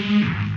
Mm-hmm.